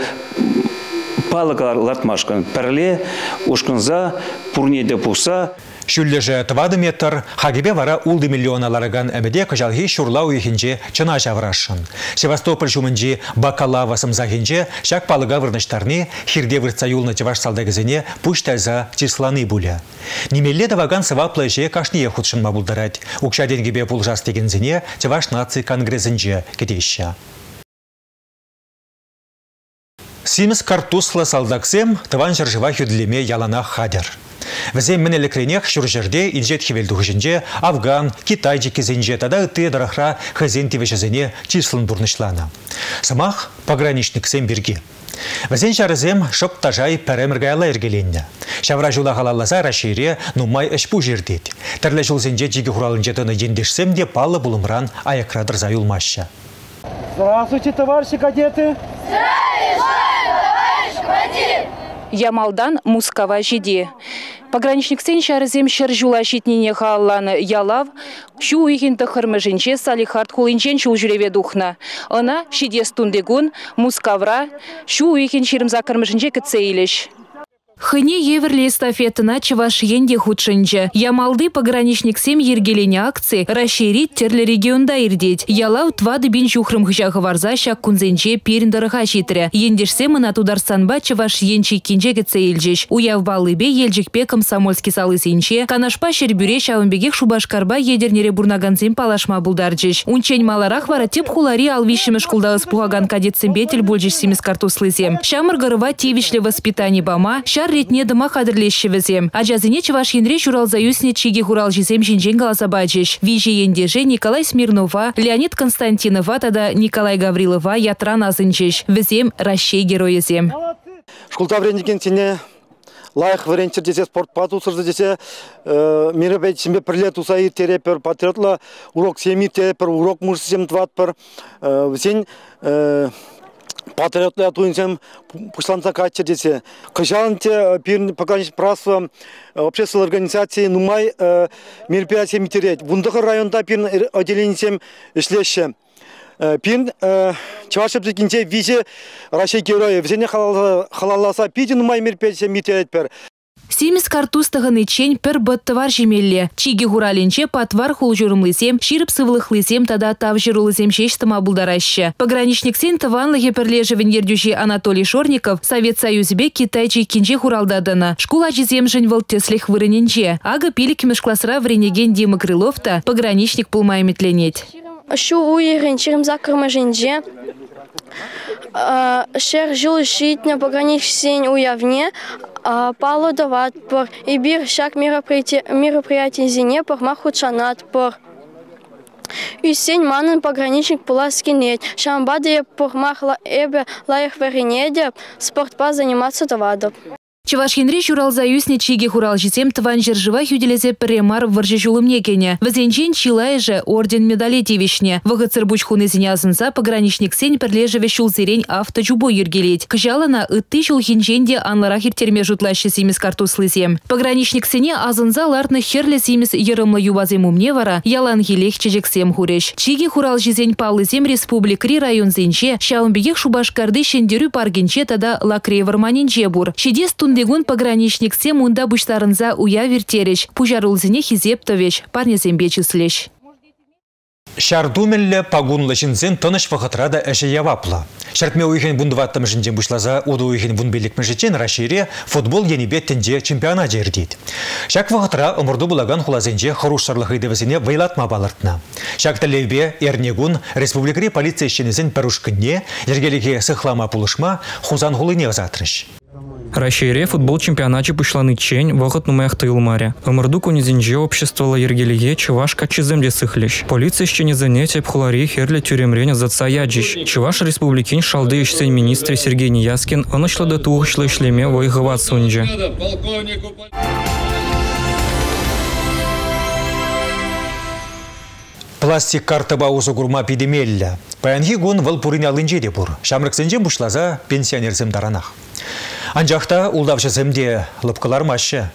палықлар лартмашкан. Пәрле, ушкынза, пурнеде пуса, Шүллеже твады метр, хагибе вара улды миллионаларыган әмеде кажалхи шурлау ехінже чына жаврашын. Севастополь жумынже бакалава сымзахинже шак палыга вырныштарны хирде вырца юлны чеваш салдагызыне пуш тәза числаны буля. Немелле даваган сыва плэше кашния худшын мабулдарать. Укша денгебе пулжас тегензіне чеваш наци конгрезінже кедеща. Симс картуслы салдаксем тыван жыржыва хүдлеме ялана хадер. Візем мінелікренек шүржерде инжет хевелдухжинже Афган, Китай жекезенже тада үтте дарахра хазен тивешезене числын бурнышлана. Самах пограничник сем бірге. Візен шарызем шоп тажай пәрәміргайла ергеленді. Шавра жула халалласа рашире нумай ішпу жердет. Тірлі жылзенже жеге хуралын жетіні ендешсем де палы бұлымран аякрадыр заюлмашы. Здравствуйте, товарищи кадеты! Ямалдан Мускава жиде. Пограничник сен шарызем шыр жула шетнене халланы ялав, шу уйхин тахырмы жінче салихард хулинчен шул жүреве духна. Ына шидес тундегун Мускавра, шу уйхин ширымза кырмы жінче кітсейліш. Хыне еверлі эстафетына чываш енде худшынчы. Ямалды пограничник сем ергелене акции расширить терлі регионда ирдеть. Ялау твады бин жухрым хыжағы варза шак кунзенче періндырыға житрі. Ендешсе мына тударсанба чываш кетсе елжеш. Уяв балыбе елжікпе комсомольский салы сенче. Канашпа шербюре шауынбегек шубашкарба едернере бурнагансем палашма булдаржеш. Унчень маларах вара теп хулари алвишіміш кулдағыз пугаган кадетсембетел больжеш семіз картуслызем. Шамыр тивишле воспитание бама, шар ретне дыма кадрлешшевізем. Ажазыне чываш енре журалза юсне чиге хурал жезем жинжен галаса бачеш. Вижи ендеже Николай Смирнова, Леонид Константинова, тада Николай Гаврилова ятран азынчеш. Візем Ращей героезем. Шкулта вренdiken сене лайық вренчер десе спорт патусырды десе мероприятие пірле туса терепер патриотла урок семи терепер урок мурсем тватпер сен патриотля туинсем пушланца качер десе. Кыжалынте пирн пограничное право общественной организации нумай мероприятие митерет бундагы районда пирн отделениесем ишлеше пин чавашып кинче визе Россия героев. Зене халаласа пиди нумай мероприятие митерет пер Семіз картустығын ичен пір бұттывар жемелле. Чиге хуралинче патвар хул жүрімлізем, ширіп тада тав шештіма бұлдарашы. Пограничниксен ердюші Анатолий Шорников Совет Союзбе Китайчи кинче хуралдадыны. Шкула жезем жын теслих вырыненче. Ага пилік мешкласыра вренеген Дима Крыловта пограничник пулмай метленет. Шу уйрен чирим закырма жинже, шер жил шитня пограничсен уявне, пало дават пор, и бир мероприятие, мероприятие зине пор махучанат пор. Үсен манын пограничник пулас кинет, шамбады пор махла эбе лайх веренеде, спортпа заниматься давадып. Чеваш Хенри журалза юсне чиге хурал житем тыван жыржыва хюделезе премар варжы жулымне кене. Вазенчен чилай орден медале тивишне. Вагыцыр буч хунызине азынса пограничник сен перлежеве шулзерень авто жубо юргелет. Кыжалана ытты жул хинченде анлара хиртерме жутлашы симис картуслызем. Пограничник сене азынса лартны херле симис ерымлы юбазем умне вара ялан хилех чежексем хуреш. Чиге хурал жизень республикри район зенче, шаумбегех шубашкарды шендерю паргенче тада лакре варманинче бур. Шидес тундегун пограничник сем унда буштарынза уя вертереч. Пужарулзине хизеп товеч, парнезембе числеш. Шардумелле пагунлы жинзен тыныш вақытрада әші явапла. Шартме уйхен бундываттым жинжен бушлаза уду уйхен бунбелік мәжечен рашире футбол енебе тенде чемпиона жердейді. Шак вақытра ымырду булаган хулазенже хоруш шарлығы идевізіне вайлатма балыртна. Шак тәлевбе эрнегун республикари полиция ішченізен пәрушкінне ергеліге сықлама пулышма хузан хулыне затрыш. Рашире футбол чемпионачы пушланы чень вахыт нумаях тыйлмаре. Ымырду кунезинже обществовала ергелие чуваш качыземде сыхлещ. Полиция еще не занятие пхулари херли тюремреня за цаяджищ. Чуваш республикин шалды ищсен министр Сергей Нияскин онышлы да тухышлы шлеме войгыват сунже. Пластик картаба узу гурма пидемелля. Паянхи гун вал пурин алынже де. Шамрыксенжен бушлаза пенсионерзем даранах. Анжақта улдавшыземде лыпкалар машы.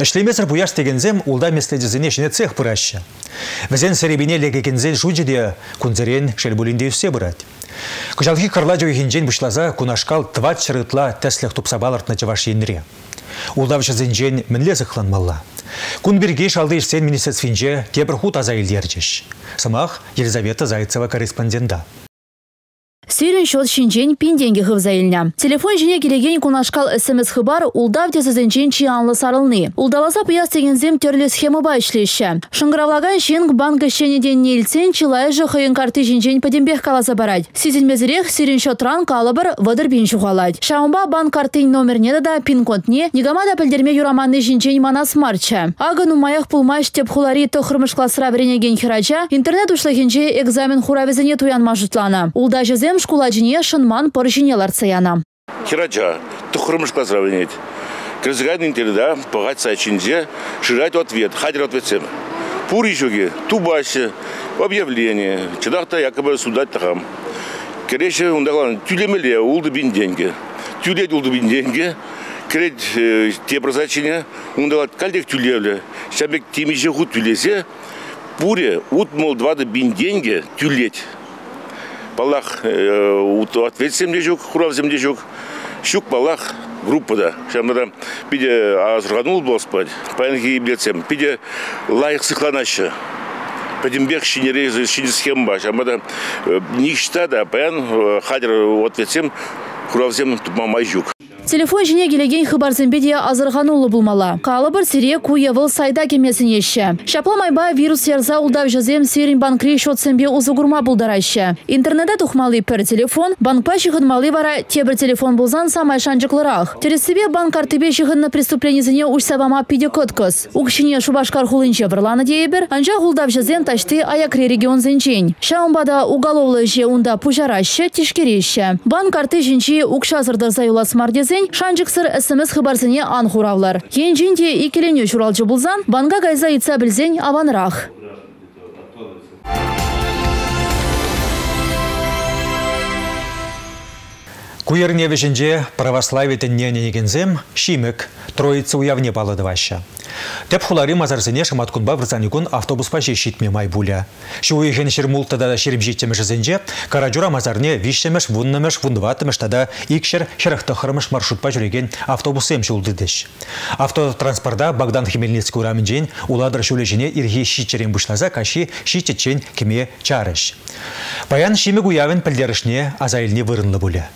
Ішлемесір бұяш дегензем улда меследізіне шіне цех бұрашы. Візен сәребіне легекензен жуджеде күнзерен шелбулінде үссе бұрад. Күжалғы қырла жойхенжен бұшлаза күнашқал тват шырытла тәслік тұпсабалыртна жаваш енре. Улдавшызенжен мінле зықланмалла. Күн бірге шалды ішсен министерственже тепір хут аза елдерчеш. Самақ Елизавета Зайцева корреспондента. Сирин счет шинчен пинденге хывзаилня. Телефон жіне келеген кунашкал СМС хыбар улдав тезізенчен чианлы сарылны. Улдаласа пияс тегензем терлі схема ба. Шыңгыравлаган шинг банк шенеден нелцен чилай жы хыйын карты каласа барад. Сизин мезірек сирин счетран калыбыр вадыр бин шухалад. Шаумба банк картын номерне да пин-кодне негамада пілдерме юраманны жинчен манас марча. Ага нумаях пулмаш теп хулари тохрымыш классра біренеген хирача интернет ушлахинче экзамен хуравезене туян мажутлана. Улда жезем шкуладжине шынман поржине ларцаяна. Хирача, тухрымыш классра венет. Крызгайны интернета, погать сайчинзе, ширать ответ, хадер ответсем. Пури жоги, тубасе, объявление, чедахта якобы судать тахам. Кереше ундаган тюлемеле улды бин деньги. Тюлет улды бин деньги. Кред те прозрачения, ундаган кальдек тюлевле. Шабек темиже хут тюлесе, пуре ут мол двады бин деньги тюлеть. Палах ут ответ земле жук, хурав земле жук. Щук палах группада. Шамада пиде азырганул бол спать. Паянки билетсем. Пиде лайық сықланашы. Падимбек шинерей шине схема. Шамада ништа да паян хадер ответсем. Хуравзем тупмамай жук. Телефон жіне келеген хыбарзембеде азырғанулы булмала. Калыбыр сире куевыл сайда кемесін еші. Шапламайба вирус ярза улдав жазем сирин банкри шотсембе узугурма булдарайшы. Интернетте тухмалы пір телефон, банкпа шығынмалы бара тебір телефон булзан самай шанчықлырақ. Тересібе банк артыбе шығынны преступленізіне ұшсабама пиде көткіз. Укшине шубашкар хулынче врланы дейбір, анжа улдав жазем ташты аякре регион зенчен. Шаумбада уголовлы же унда пужарашы тишкереші. Банк арты жинчи укшазырдар заюлас мардезен шанчықсыр СМС хыбарсыне ан хуравлар. Енжинде икелене журалчы булзан, банга гайза итса білзен аванрақ. Куерне веженже православие тенне негензем шимек троица уявне баладываща. Теп хулари мазарзене шаматкунба врзаникун автобуспа жешитме майбуля. Шу уйген шермулта да шерим жеттемеш зенже, караджура мазарне вишшемеш вуннамеш вундватымеш тада икшер шерахтахырмеш маршрутпа жүреген автобусем шулдыдыш. Автотранспорда Богдан Хмельницкий ураминжен уладыр шулежіне ирге шичерен бушлаза каши шичечен кеме чарыш. Паян шимек уявен пілдерішне азайлне вырынлы буля.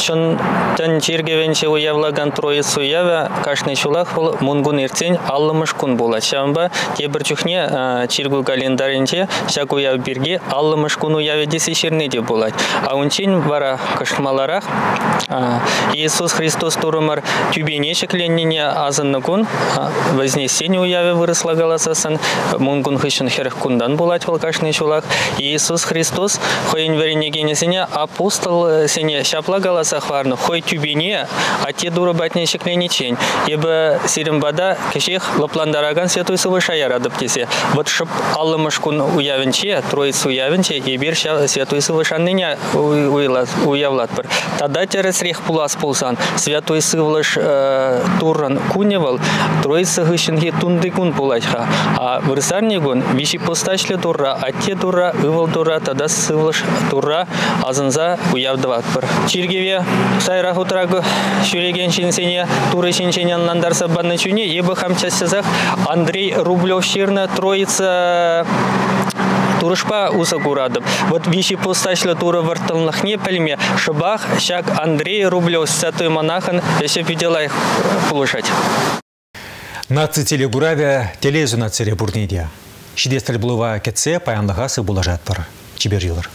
Шын тән чергевенче уявлаган троиц уявя кашны чулах бұл мунгун иртен аллымыш күн бола. Шамба тебір чухне чергу календаринче шак уяв бирге аллымыш күн уявя десе шерне де болады. А унчен бара кашмаларах Иисус Христос турымар тюбене шекленнене азынны күн вознесение уявя вырысла галасасын мунгун хышын херх күндан болады бұл кашны чулах. Иисус Христос хойын веренегенесіне апостол сене шапла галаса сахварны хой тюбине а те дура батне шекленичень ебе сиримбада кешех лапландараган святой сывышая радып тесе. Вот шып аллымышкун уявенче троиц уявенче ебер святой сывышанныня уявлат бір тада тересрех пулас пулсан. Святой сывлыш турран куневал троиц гышынге тунды кун пулачха а вырсарни гун виши постачле турра а те турра ывал турра тада сывлыш турра азынза уявдыват бір чиргеве сайра хутрагы шүреген шинсене туры шинченен нандар сабанны чуне ебы хамчасызах Андрей Рублев ширна троица турышпа уса курадып. Вот виши постачлы туры вартылнахне пельме шыбах шак Андрей Рублев святой монахан еще видела их получать. Наци телегуравя телезу на цере бурнедия. Шидестер булыва кетсе паянлыға сы булажат бар. Чибер жылыр.